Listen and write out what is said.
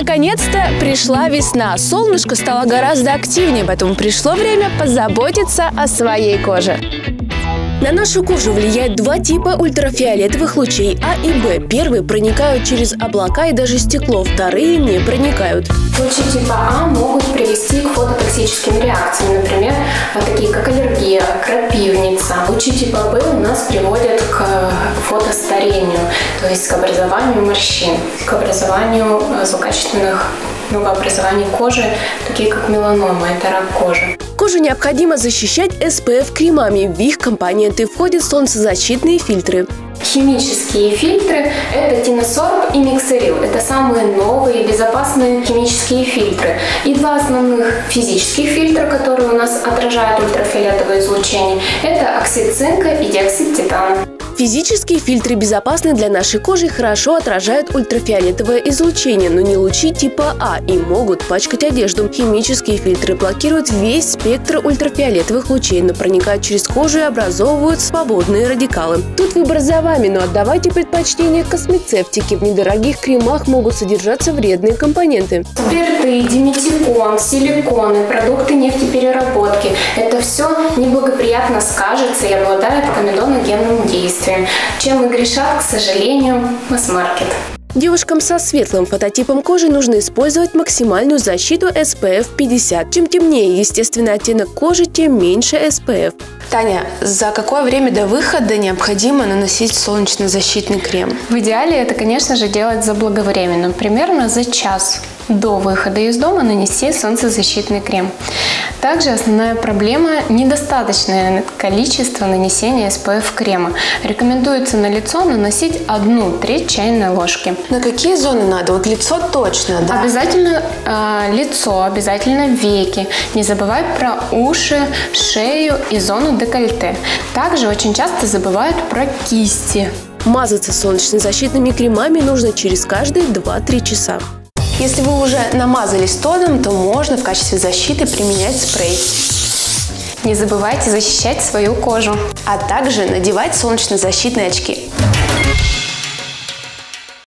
Наконец-то пришла весна. Солнышко стало гораздо активнее, поэтому пришло время позаботиться о своей коже. На нашу кожу влияют два типа ультрафиолетовых лучей А и Б. Первые проникают через облака и даже стекло, вторые не проникают. Лучи типа А могут привести к фототоксическим реакциям, например, такие как аллергия, крапивница. Лучи типа Б у нас приводят к фотостарению, то есть к образованию морщин, к образованию э, злокачественных новообразований кожи, такие как меланома, это рак кожи. Кожу необходимо защищать SPF-кремами. В их компоненты входят солнцезащитные фильтры. Химические фильтры – это тиносорб и миксерил. Это самые новые безопасные химические фильтры. И два основных физических фильтра, которые у нас отражают ультрафиолетовое излучение – это оксид цинка и диоксид титана. Физические фильтры безопасны для нашей кожи и хорошо отражают ультрафиолетовое излучение, но не лучи типа А и могут пачкать одежду. Химические фильтры блокируют весь спектр ультрафиолетовых лучей, но проникают через кожу и образовывают свободные радикалы. Тут выбор за вами, но отдавайте предпочтение космецевтике. В недорогих кремах могут содержаться вредные компоненты. Спирты, диметикон, силиконы, продукты нефтепереработки – это все неблагоприятно скажется и обладает комедоногенным действием удовольствием, чем и грешат, к сожалению, масс-маркет. Девушкам со светлым фототипом кожи нужно использовать максимальную защиту SPF 50. Чем темнее естественный оттенок кожи, тем меньше SPF. Таня, за какое время до выхода необходимо наносить солнечно-защитный крем? В идеале это, конечно же, делать заблаговременно, примерно за час до выхода из дома нанести солнцезащитный крем. Также основная проблема – недостаточное количество нанесения SPF крема. Рекомендуется на лицо наносить одну треть чайной ложки. На какие зоны надо? Вот лицо точно, да? Обязательно э, лицо, обязательно веки. Не забывай про уши, шею и зону декольте. Также очень часто забывают про кисти. Мазаться солнечно-защитными кремами нужно через каждые 2-3 часа. Если вы уже намазались тоном, то можно в качестве защиты применять спрей. Не забывайте защищать свою кожу. А также надевать солнечно-защитные очки.